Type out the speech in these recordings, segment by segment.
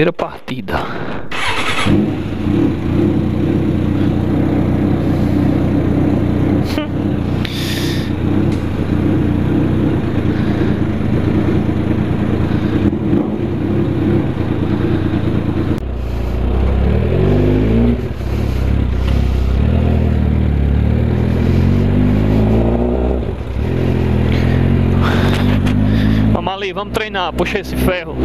primeira partida. Vamos treinar, puxa esse ferro.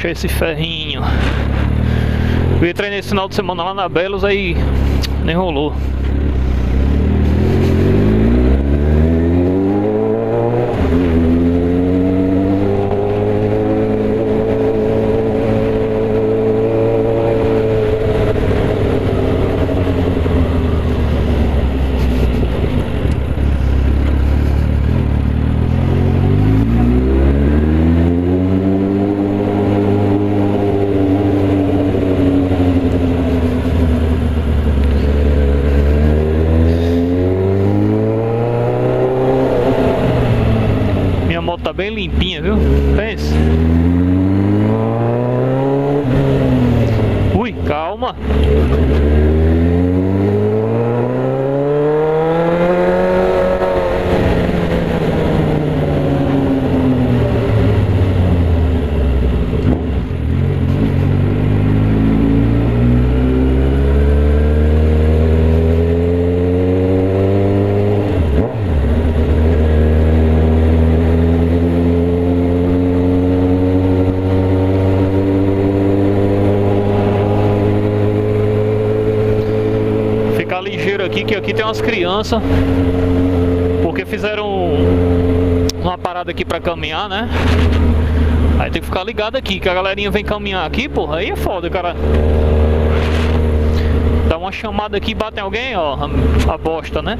Puxa esse ferrinho. Eu ia treinar esse final de semana lá na Belos, aí nem rolou. Ficar ligeiro aqui, que aqui tem umas crianças. Porque fizeram uma parada aqui pra caminhar, né? Aí tem que ficar ligado aqui, que a galerinha vem caminhar aqui, porra, aí é foda, cara. Dá uma chamada aqui, bate em alguém, ó, a bosta, né?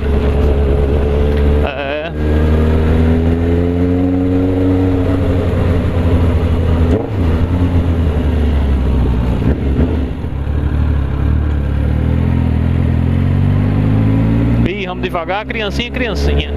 É. Devagar, criancinha, criancinha.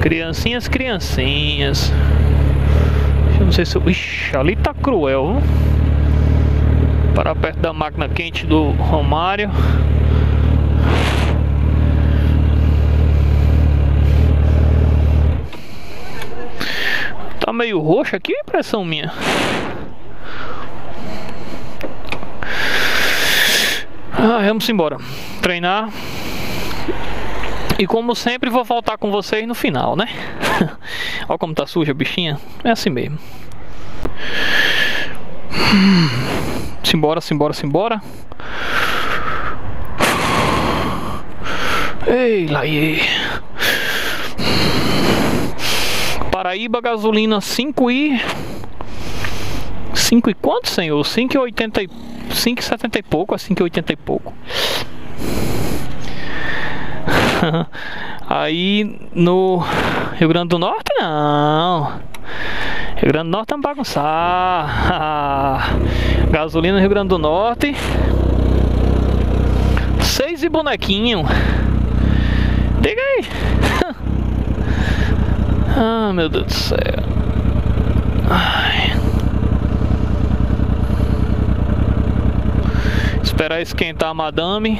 Criancinhas, criancinhas. Eu não sei se. Ixi, ali tá cruel. Para perto da máquina quente do Romário. Tá meio roxo aqui, impressão minha. Ah, vamos embora. Treinar. E como sempre, vou voltar com vocês no final, né? Olha como tá suja a bichinha. É assim mesmo. Simbora, simbora, simbora. Ei, Laie. Paraíba, gasolina 5 e... 5 e quanto, senhor? 5 e 80 e... 5 e 70 e pouco, a 5 e 80 e pouco. Aí no Rio Grande do Norte não. Rio Grande do Norte vamos bagunçar. Gasolina no Rio Grande do Norte. Seis e bonequinho. Diga aí. Ah, meu Deus do céu. Ai. Esperar esquentar a madame.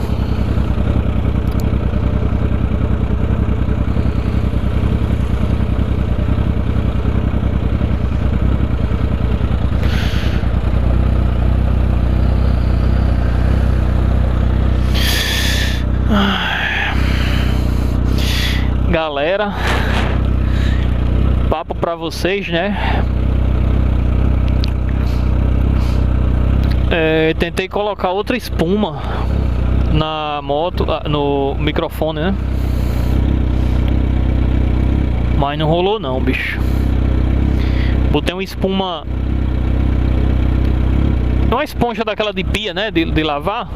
Galera, papo pra vocês, né? É, tentei colocar outra espuma na moto, ah, no microfone, né? Mas não rolou não, bicho. Botei uma espuma uma esponja daquela de pia, né? De, de lavar.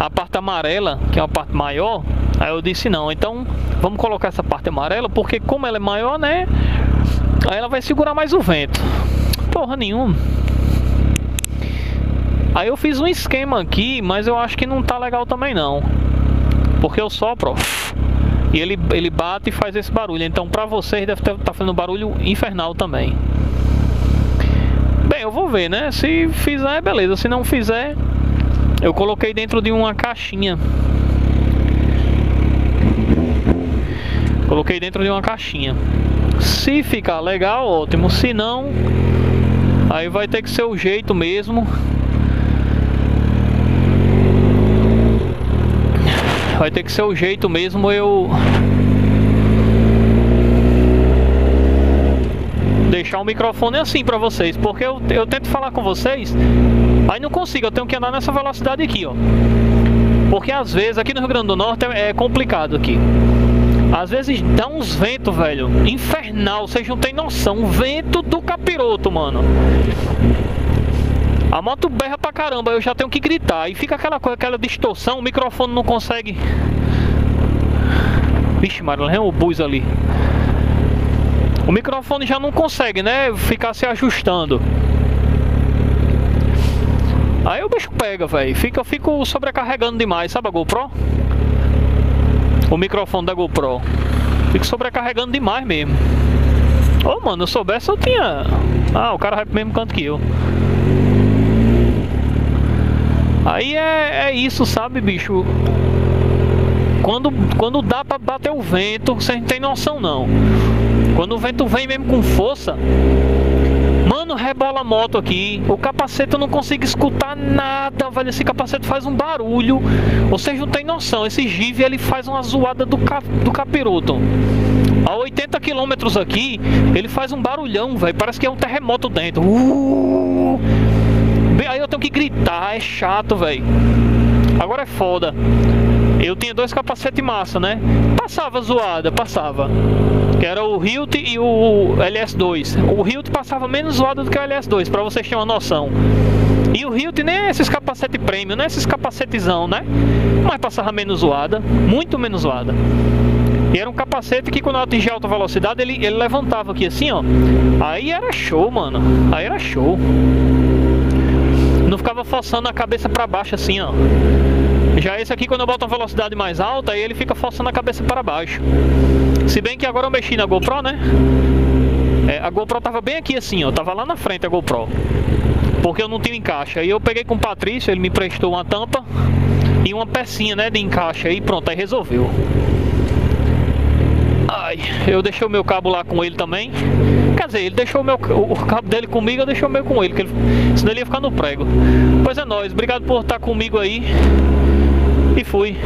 A parte amarela, que é uma parte maior. Aí eu disse não, então vamos colocar essa parte amarela, porque como ela é maior, né? Aí ela vai segurar mais o vento. Porra nenhuma. Aí eu fiz um esquema aqui, mas eu acho que não tá legal também não. Porque eu sopro e ele, ele bate e faz esse barulho. Então para vocês deve estar tá fazendo barulho infernal também. Bem, eu vou ver, né? Se fizer, beleza. Se não fizer, eu coloquei dentro de uma caixinha. Coloquei dentro de uma caixinha. Se ficar legal, ótimo. Se não, aí vai ter que ser o jeito mesmo. Vai ter que ser o jeito mesmo eu deixar o microfone assim para vocês, porque eu, eu tento falar com vocês, aí não consigo, eu tenho que andar nessa velocidade aqui, ó. Porque às vezes aqui no Rio Grande do Norte é, é complicado aqui. Às vezes dá uns ventos, velho, infernal, vocês não tem noção, vento do capiroto, mano. A moto berra pra caramba, eu já tenho que gritar. E fica aquela coisa, aquela distorção, o microfone não consegue. Vixe, Maria, é o bus ali. O microfone já não consegue, né? Ficar se ajustando. Aí o bicho pega, velho. Fica, eu fico sobrecarregando demais, sabe a GoPro? O microfone da GoPro. Fico sobrecarregando demais mesmo. Ô, oh, mano, eu soubesse eu tinha. Ah, o cara vai pro mesmo canto que eu. Aí é, é isso, sabe, bicho? Quando, quando dá pra bater o vento, você não tem noção não. Quando o vento vem mesmo com força, mano, rebola a moto aqui. O capacete eu não consigo escutar nada, velho. Esse capacete faz um barulho. Vocês não tem noção. Esse Give ele faz uma zoada do, cap, do capiroto. A 80 km aqui, ele faz um barulhão, velho. Parece que é um terremoto dentro. Uh! Aí eu tenho que gritar, é chato, velho. Agora é foda. Eu tinha dois capacetes massa, né? Passava zoada, passava. Que era o Hilt e o LS2. O Hilt passava menos zoado do que o LS2, pra vocês terem uma noção. E o Hilt nem é esses capacete premium, não é esses capacetezão, né? Mas passava menos zoada, muito menos zoada. E era um capacete que quando eu atingia alta velocidade, ele, ele levantava aqui assim, ó. Aí era show, mano. Aí era show. Não ficava forçando a cabeça para baixo assim, ó. Já esse aqui, quando eu boto uma velocidade mais alta, aí ele fica forçando a cabeça para baixo. Se bem que agora eu mexi na GoPro, né? É, a GoPro tava bem aqui assim, ó. Tava lá na frente a GoPro. Porque eu não tinha encaixe. Aí eu peguei com o Patrício, ele me prestou uma tampa e uma pecinha, né, de encaixe. Aí pronto, aí resolveu. Ai, eu deixei o meu cabo lá com ele também. Quer dizer, ele deixou o, meu, o cabo dele comigo, eu deixei o meu com ele, que ele, senão ele ia ficar no prego. Pois é nóis, obrigado por estar comigo aí. E fui.